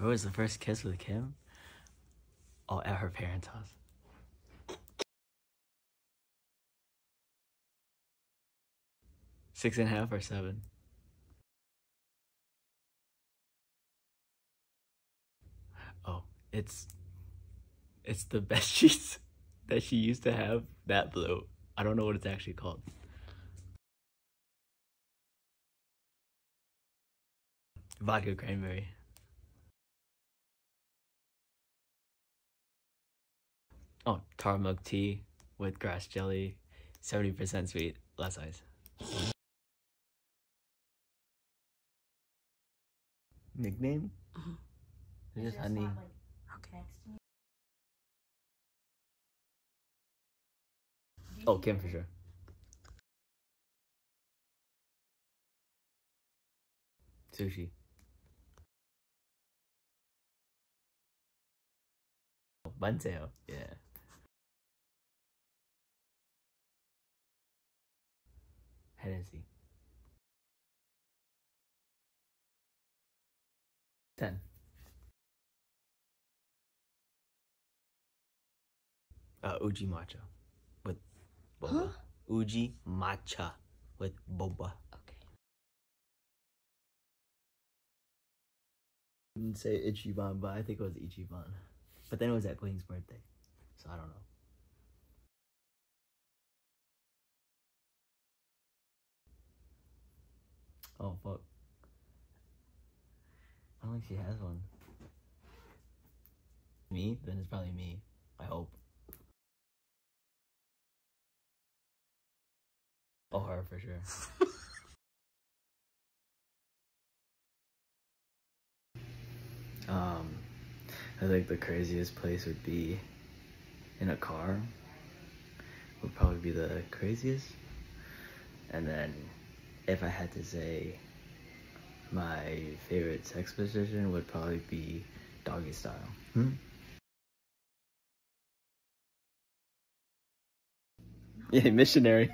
Where was the first kiss with Kim? Oh, at her parents' house. Six and a half or seven? Oh, it's it's the best cheese that she used to have. That blue. I don't know what it's actually called. Vodka cranberry. Oh, taro milk tea with grass jelly, 70% sweet, less ice. Nickname? Just honey. Okay. Oh, Kim for sure. Sushi. Banseo, yeah. Hennessy. Ten. Uh, Uji matcha with boba. Uji matcha with boba. Okay. I didn't say Ichiban, but I think it was Ichiban. But then it was at Queen's birthday, so I don't know. Oh fuck! I don't think she has one. Me? Then it's probably me. I hope. Oh, her for sure. Um, I think the craziest place would be in a car. Would probably be the craziest. And then, if I had to say, my favorite sex position would probably be doggy style. Hmm? Yeah, missionary.